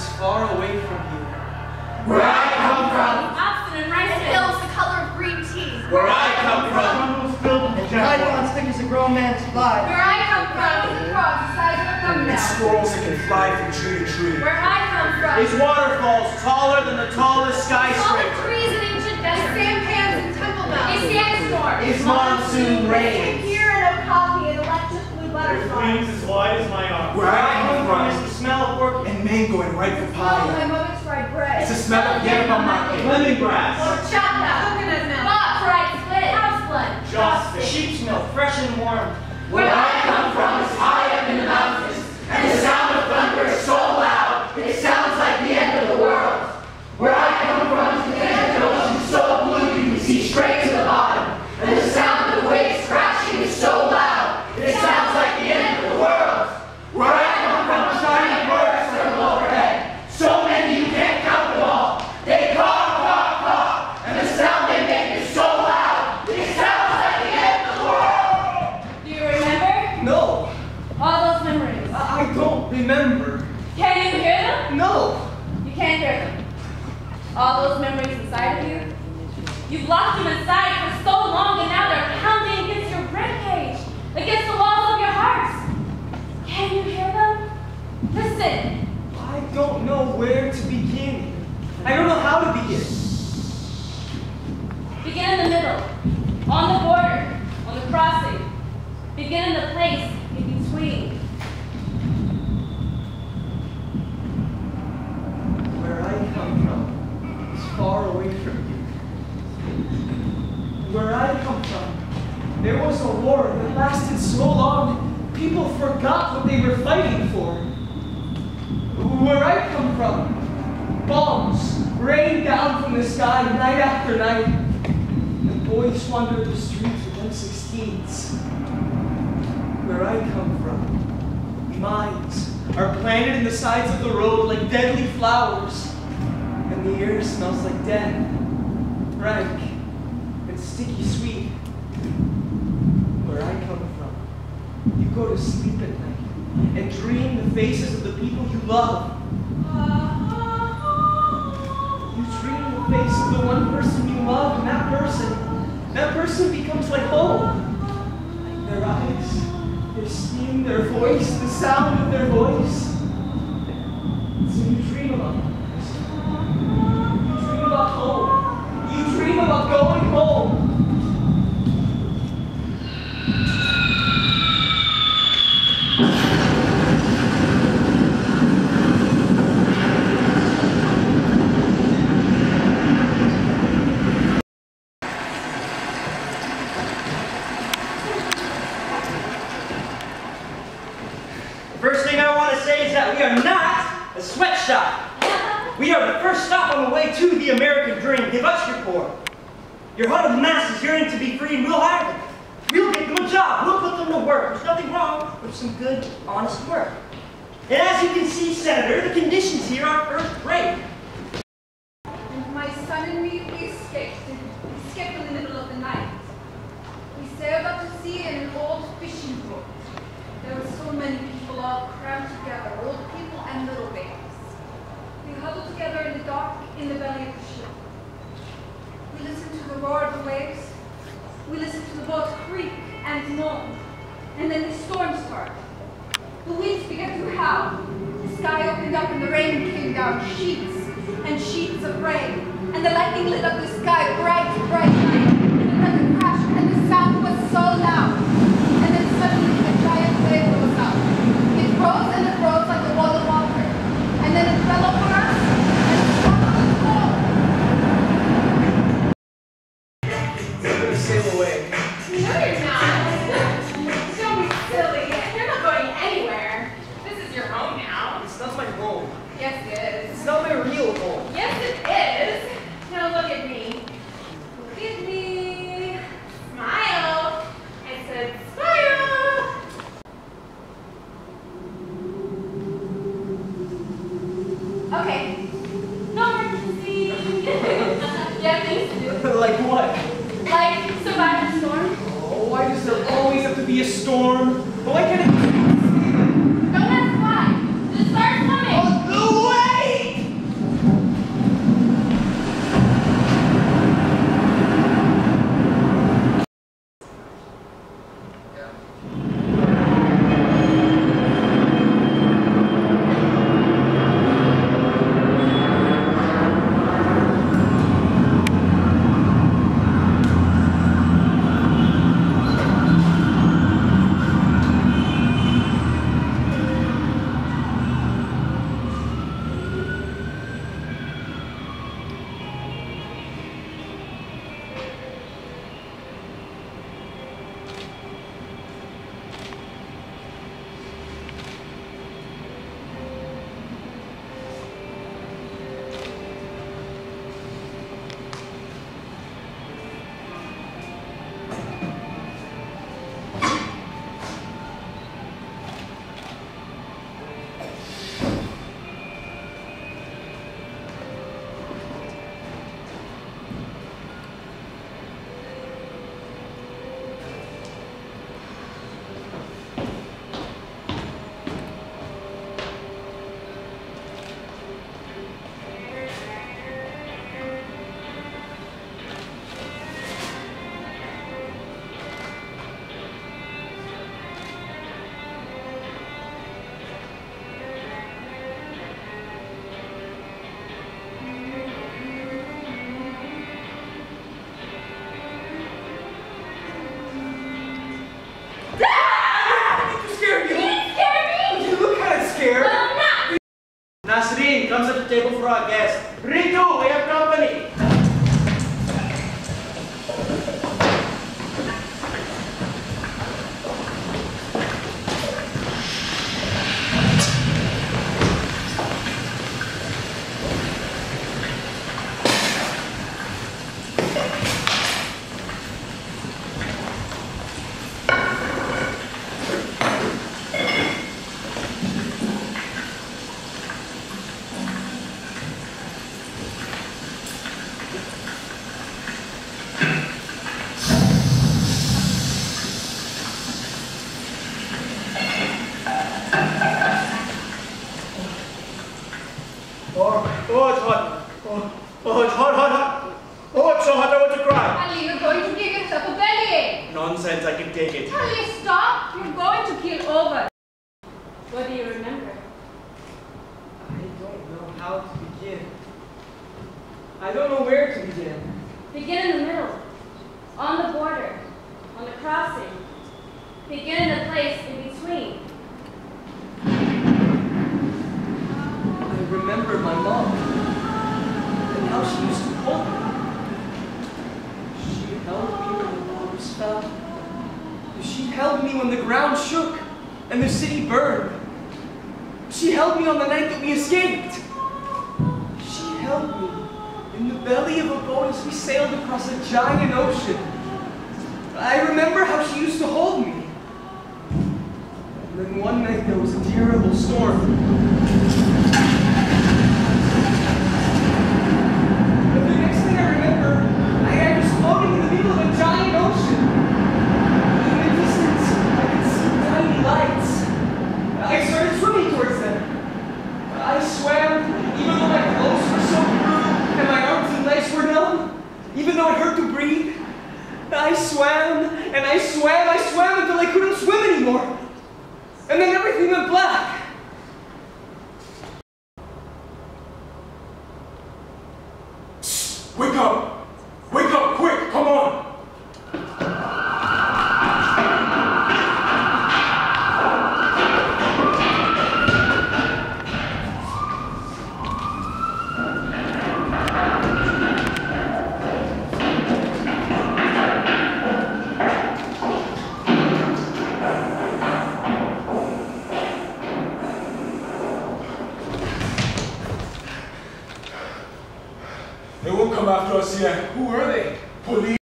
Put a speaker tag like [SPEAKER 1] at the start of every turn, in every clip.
[SPEAKER 1] is far away from here.
[SPEAKER 2] Where I come from,
[SPEAKER 3] Obstinate rice
[SPEAKER 4] And hills the color of green tea.
[SPEAKER 2] where I come from,
[SPEAKER 5] Pythons thick as a grown man's thigh.
[SPEAKER 4] Where I come from is a frog the size of a
[SPEAKER 2] and squirrels that can fly from tree to tree.
[SPEAKER 4] Where I come from
[SPEAKER 1] Is waterfalls taller than the tallest
[SPEAKER 4] Tall
[SPEAKER 2] mango and ripe oh,
[SPEAKER 4] Smell of
[SPEAKER 2] papaya.
[SPEAKER 4] my mother's fried bread.
[SPEAKER 2] It's the smell of yerba mate.
[SPEAKER 1] Lemongrass.
[SPEAKER 4] Oh, Horchata. Coconut milk. Bok, fried squid. House blood.
[SPEAKER 6] Justice.
[SPEAKER 1] Sheep's milk, fresh and warm.
[SPEAKER 2] Where All
[SPEAKER 3] those memories inside of you. You've locked them inside for so long and now they're pounding against your ribcage, against the walls of your heart. Can you hear them? Listen.
[SPEAKER 1] I don't know where to begin. I don't know how to begin.
[SPEAKER 3] Begin in the middle, on the border, on the crossing. Begin in the place in between.
[SPEAKER 1] Where I come from is far away from you. Where I come from, there was a war that lasted so long, people forgot what they were fighting for. Where I come from, bombs rained down from the sky night after night, and boys wandered the streets with M16s. Where I come from, mines are planted in the sides of the road like deadly flowers, and the air smells like death, rank, and sticky sweet. Where I come from, you go to sleep at night and dream the faces of the people you love. You dream the face of the one person you love, and that person, that person becomes like home. Their eyes, their skin, their voice, the sound of their voice. So you dream about person. You dream about home. You dream about going home. First thing I want to say is that we are not a sweatshop. We are the first stop on the way to the American dream. Give us your core. Your heart of the masses yearning to be free, and we'll hire them. We'll get them a job. We'll put them to work. There's nothing wrong with some good, honest work. And as you can see, Senator, the conditions here are first rate.
[SPEAKER 4] And my son and me, we escaped. We escaped in the middle of the night. We sailed out to sea in an old fishing boat. There were so many people all crammed together, old people and little babies. We huddled together in the dark in the belly of the ship. We listened to the roar of the waves. We listened to the boat creak and moan. And then the storm started. The winds began to howl. The sky opened up and the rain came down, sheets and sheets of rain. And the lightning lit up the sky bright, bright
[SPEAKER 3] โอ้
[SPEAKER 1] โอ้ช็อ
[SPEAKER 3] ตโอ้โอ้
[SPEAKER 1] ช็อต
[SPEAKER 3] ช็อตช็อตโอ้ช็อต I
[SPEAKER 6] want to cry
[SPEAKER 4] Ali you're going to give yourself. A belly
[SPEAKER 6] nonsense I can take it.
[SPEAKER 4] Ali stop. You're going to kill over.
[SPEAKER 3] What do you remember?
[SPEAKER 1] I don't know how to begin. I don't know where to begin.
[SPEAKER 3] Begin in the middle. On the border. On the crossing. Begin in the place in between.
[SPEAKER 1] My mom and how she used to hold me. She held me when the bombs fell. She held me when the ground shook and the city burned. She held me on the night that we escaped. She held me in the belly of a boat as we sailed across a giant ocean. I remember how she used to hold me. And then one night there was a terrible storm. But the next thing I remember, I, I was floating in the middle of a giant ocean. In the distance, I could see tiny lights. I started swimming towards them. I swam, even though my clothes were so through and my arms and legs were numb, even though it hurt to breathe. I swam and I swam, I swam until I couldn't swim anymore. And then everything went black.
[SPEAKER 6] Wake up! Wake up, quick! Come on! They won't come after us here.
[SPEAKER 1] Who are they?
[SPEAKER 6] Police.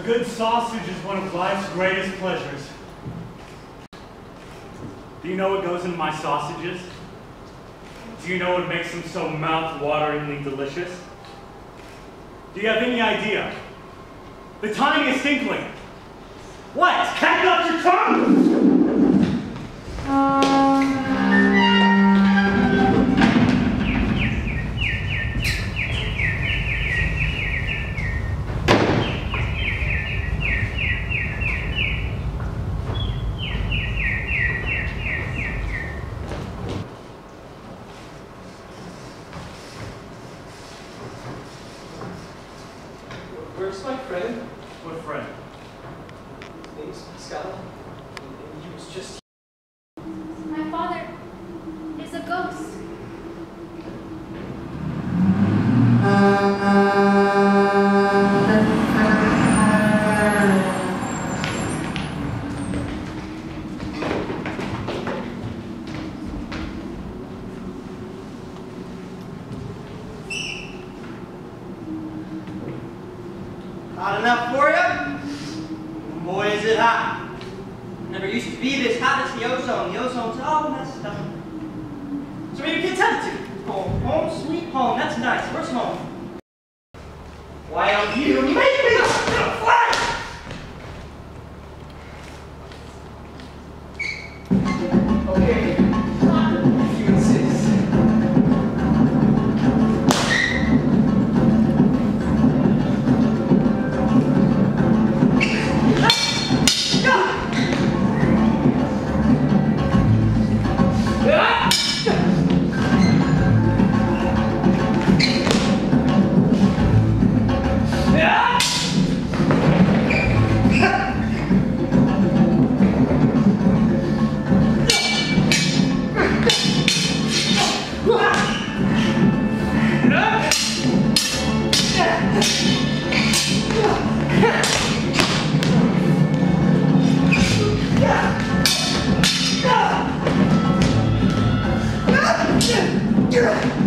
[SPEAKER 6] A
[SPEAKER 7] good sausage is one of life's greatest pleasures. Do you know what goes into my sausages? Do you know what makes them so mouth-wateringly delicious? Do you have any idea? The tiniest inkling. What? Hang up your tongue!
[SPEAKER 5] Sweet home. That's nice. Where's home?
[SPEAKER 1] Yeah.